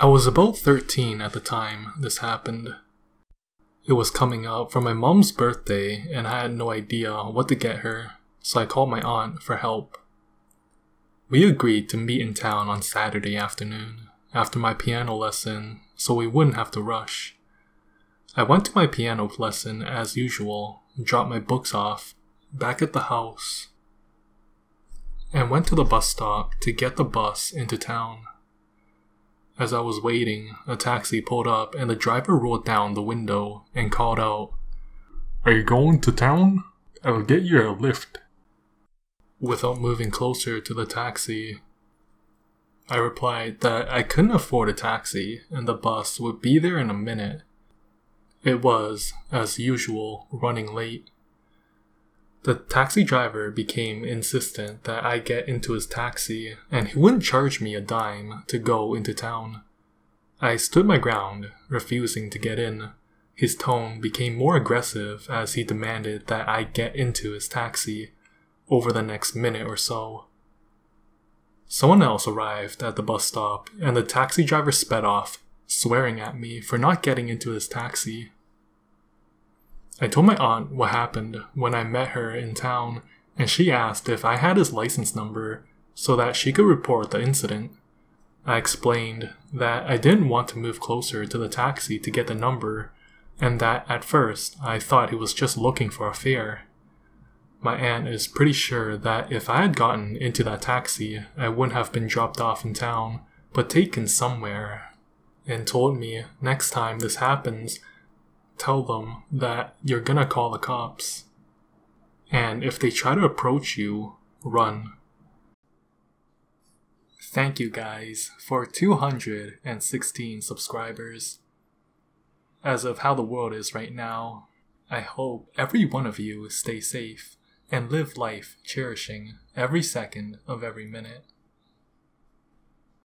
I was about 13 at the time this happened. It was coming up for my mom's birthday, and I had no idea what to get her, so I called my aunt for help. We agreed to meet in town on Saturday afternoon after my piano lesson so we wouldn't have to rush. I went to my piano lesson as usual, dropped my books off back at the house, and went to the bus stop to get the bus into town. As I was waiting, a taxi pulled up and the driver rolled down the window and called out, Are you going to town? I'll get you a lift. Without moving closer to the taxi, I replied that I couldn't afford a taxi and the bus would be there in a minute. It was, as usual, running late. The taxi driver became insistent that I get into his taxi, and he wouldn't charge me a dime to go into town. I stood my ground, refusing to get in. His tone became more aggressive as he demanded that I get into his taxi over the next minute or so. Someone else arrived at the bus stop, and the taxi driver sped off, swearing at me for not getting into his taxi. I told my aunt what happened when I met her in town, and she asked if I had his license number so that she could report the incident. I explained that I didn't want to move closer to the taxi to get the number, and that at first I thought he was just looking for a fare. My aunt is pretty sure that if I had gotten into that taxi, I wouldn't have been dropped off in town, but taken somewhere, and told me next time this happens, tell them that you're gonna call the cops. And if they try to approach you, run. Thank you guys for 216 subscribers. As of how the world is right now, I hope every one of you stay safe and live life cherishing every second of every minute.